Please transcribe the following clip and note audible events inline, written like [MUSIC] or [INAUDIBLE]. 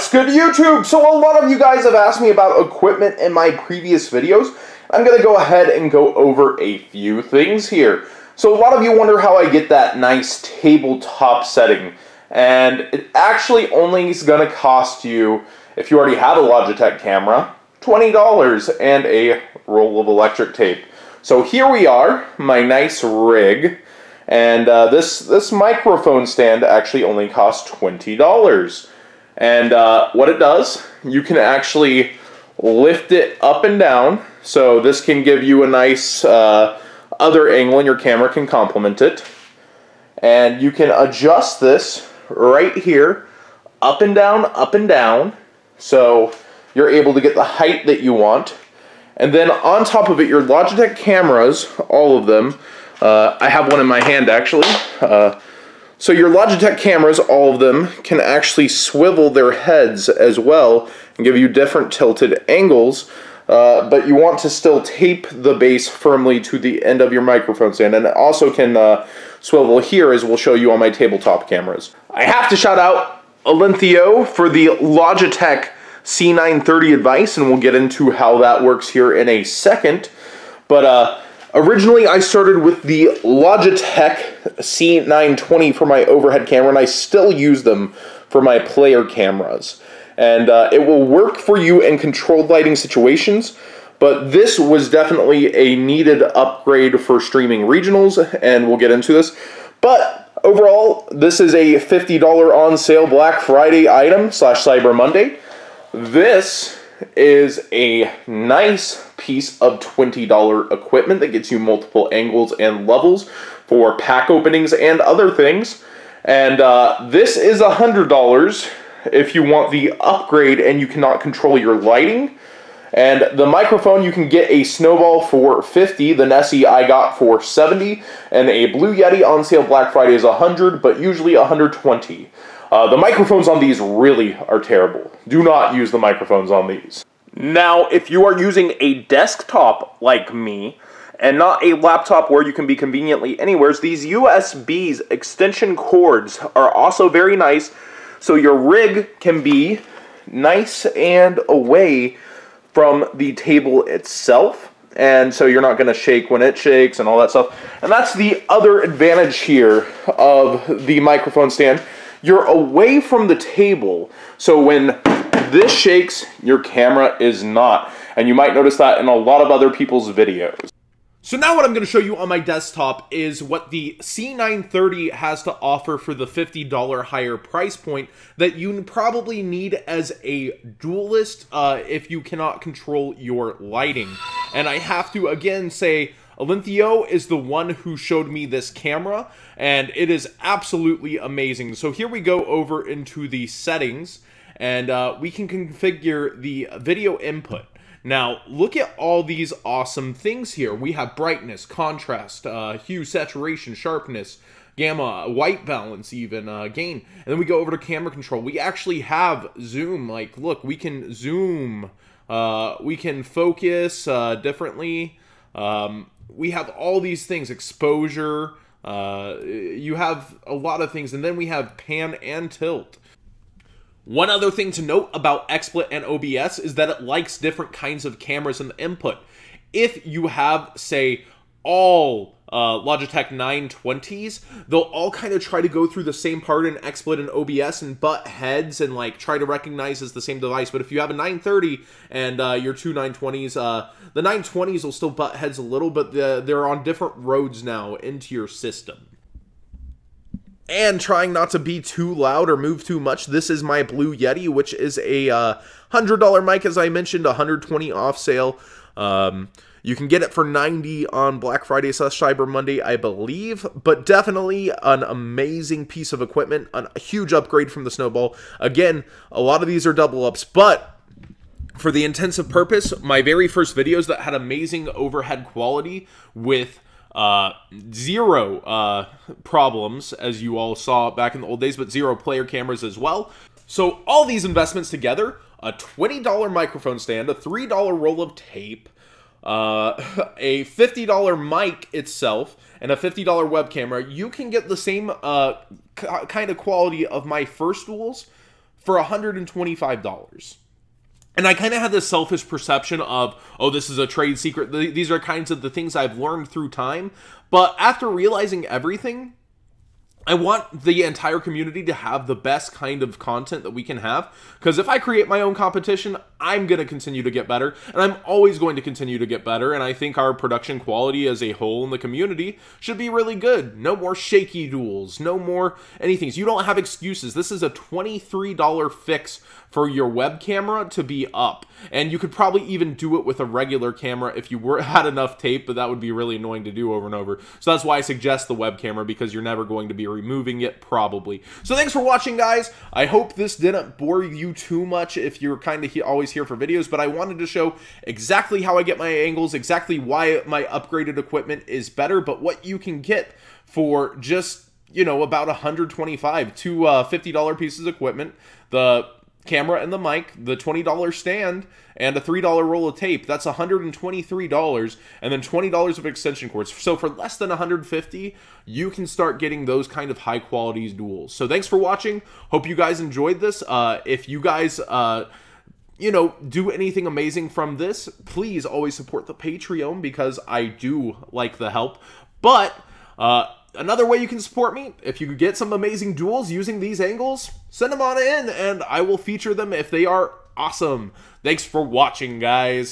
What's good YouTube? So a lot of you guys have asked me about equipment in my previous videos. I'm going to go ahead and go over a few things here. So a lot of you wonder how I get that nice tabletop setting. And it actually only is going to cost you, if you already have a Logitech camera, $20 and a roll of electric tape. So here we are, my nice rig. And uh, this, this microphone stand actually only costs $20. And uh, what it does, you can actually lift it up and down. So this can give you a nice uh, other angle and your camera can complement it. And you can adjust this right here, up and down, up and down. So you're able to get the height that you want. And then on top of it, your Logitech cameras, all of them, uh, I have one in my hand actually. Uh, so your Logitech cameras, all of them, can actually swivel their heads as well and give you different tilted angles. Uh, but you want to still tape the base firmly to the end of your microphone stand. And it also can uh, swivel here as we'll show you on my tabletop cameras. I have to shout out Alinthio for the Logitech C930 advice, and we'll get into how that works here in a second. But uh, Originally, I started with the Logitech C920 for my overhead camera, and I still use them for my player cameras. And uh, it will work for you in controlled lighting situations, but this was definitely a needed upgrade for streaming regionals, and we'll get into this. But overall, this is a $50 on sale Black Friday item slash Cyber Monday. This is a nice piece of $20 equipment that gets you multiple angles and levels for pack openings and other things. And uh, this is $100 if you want the upgrade and you cannot control your lighting. And the microphone, you can get a Snowball for 50, the Nessie I got for 70, and a Blue Yeti on sale Black Friday is 100, but usually 120. Uh, the microphones on these really are terrible. Do not use the microphones on these. Now, if you are using a desktop like me, and not a laptop where you can be conveniently anywhere, these USBs extension cords are also very nice, so your rig can be nice and away from the table itself and so you're not going to shake when it shakes and all that stuff. And that's the other advantage here of the microphone stand you're away from the table. So when this shakes, your camera is not. And you might notice that in a lot of other people's videos. So now what I'm going to show you on my desktop is what the C930 has to offer for the $50 higher price point that you probably need as a duelist uh, if you cannot control your lighting. And I have to again say Alinthio is the one who showed me this camera, and it is absolutely amazing. So here we go over into the settings, and uh, we can configure the video input. Now, look at all these awesome things here. We have brightness, contrast, uh, hue, saturation, sharpness, gamma, white balance even, uh, gain. And then we go over to camera control. We actually have zoom. Like, look, we can zoom. Uh, we can focus uh, differently. Um, we have all these things exposure uh, you have a lot of things and then we have pan and tilt one other thing to note about XSplit and OBS is that it likes different kinds of cameras in the input. If you have, say, all uh, Logitech 920s, they'll all kind of try to go through the same part in XSplit and OBS and butt heads and like try to recognize as the same device. But if you have a 930 and uh, your two 920s, uh, the 920s will still butt heads a little, but the, they're on different roads now into your system. And trying not to be too loud or move too much, this is my Blue Yeti, which is a $100 uh, mic, as I mentioned, 120 off sale. Um, you can get it for 90 on Black Friday slash Cyber Monday, I believe, but definitely an amazing piece of equipment, a huge upgrade from the Snowball. Again, a lot of these are double ups, but for the intensive purpose, my very first videos that had amazing overhead quality with uh, zero uh, problems, as you all saw back in the old days, but zero player cameras as well. So all these investments together, a $20 microphone stand, a $3 roll of tape, uh, [LAUGHS] a $50 mic itself, and a $50 web camera, you can get the same uh, kind of quality of my first duels for $125. And I kind of had this selfish perception of, oh, this is a trade secret. These are kinds of the things I've learned through time. But after realizing everything, I want the entire community to have the best kind of content that we can have. Because if I create my own competition, I'm going to continue to get better. And I'm always going to continue to get better. And I think our production quality as a whole in the community should be really good. No more shaky duels. No more anything. You don't have excuses. This is a $23 fix for your web camera to be up. And you could probably even do it with a regular camera if you were [LAUGHS] had enough tape, but that would be really annoying to do over and over. So that's why I suggest the web camera because you're never going to be removing it probably. So thanks for watching guys. I hope this didn't bore you too much if you're kind of he always here for videos, but I wanted to show exactly how I get my angles, exactly why my upgraded equipment is better, but what you can get for just you know about 125 to uh, 50 dollar pieces of equipment the camera and the mic, the $20 stand, and a $3 roll of tape. That's $123 and then $20 of extension cords. So for less than 150, you can start getting those kind of high quality duels. So thanks for watching. Hope you guys enjoyed this. Uh, if you guys uh, you know, do anything amazing from this, please always support the Patreon because I do like the help. But uh, another way you can support me, if you could get some amazing duels using these angles, send them on in and I will feature them if they are awesome. Thanks for watching, guys.